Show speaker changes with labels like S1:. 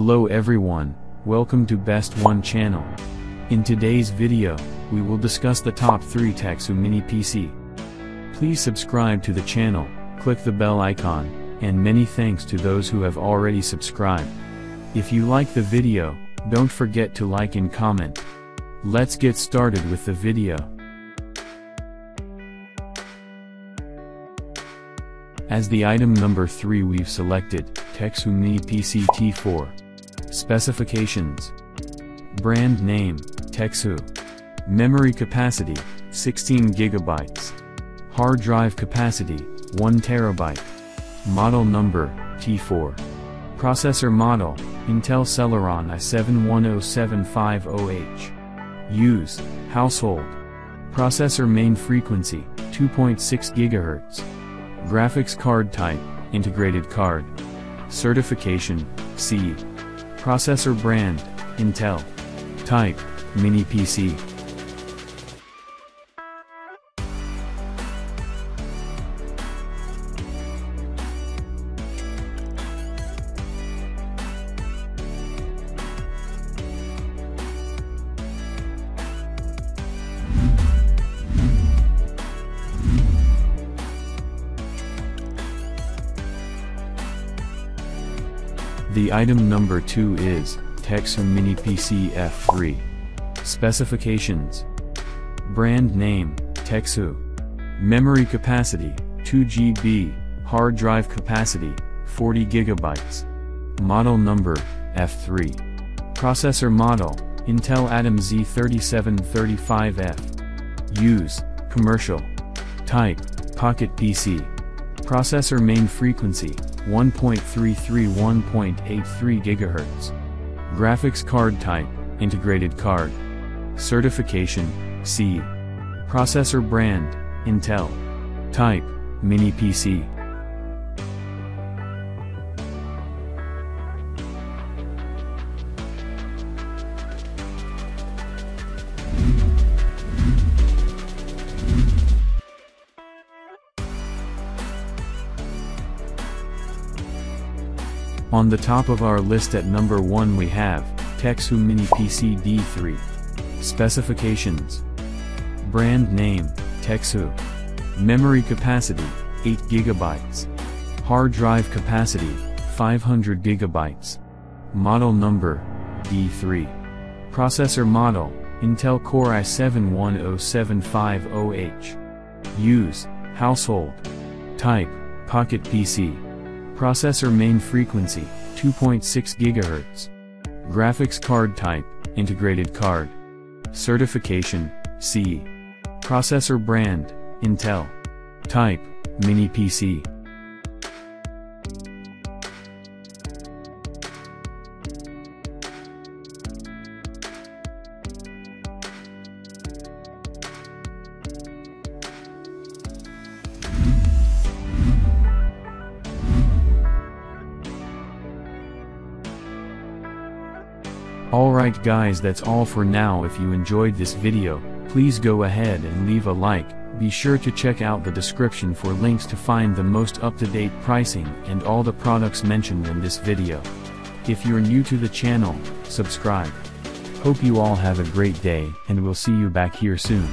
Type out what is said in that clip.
S1: Hello everyone, welcome to Best One channel. In today's video, we will discuss the top 3 TexHoo Mini PC. Please subscribe to the channel, click the bell icon, and many thanks to those who have already subscribed. If you like the video, don't forget to like and comment. Let's get started with the video. As the item number 3 we've selected, TexHoo Mini PC T4. Specifications. Brand name, TexHoo. Memory capacity, 16 gigabytes. Hard drive capacity, 1 terabyte. Model number, T4. Processor model, Intel Celeron i7-10750H. Use, household. Processor main frequency, 2.6 GHz. Graphics card type, integrated card. Certification, C. Processor brand, Intel. Type, Mini PC. The item number 2 is, TexHoo Mini PC F3. Specifications. Brand name, TexHoo. Memory capacity, 2 GB, hard drive capacity, 40 GB. Model number, F3. Processor model, Intel Atom Z3735F. Use, commercial. Type, Pocket PC. Processor main frequency, 1.33 1.83 GHz. Graphics card type, integrated card. Certification, C. Processor brand, Intel. Type, Mini PC. On the top of our list at number 1 we have, TexHoo Mini PC D3. Specifications. Brand name, TexHoo. Memory capacity, 8 GB. Hard drive capacity, 500 GB. Model number, D3. Processor model, Intel Core i7-10750H. Use, household. Type, Pocket PC. Processor main frequency, 2.6 GHz. Graphics card type, integrated card. Certification, C. Processor brand, Intel. Type, Mini PC. Alright guys that's all for now if you enjoyed this video, please go ahead and leave a like, be sure to check out the description for links to find the most up-to-date pricing and all the products mentioned in this video. If you're new to the channel, subscribe. Hope you all have a great day and we'll see you back here soon.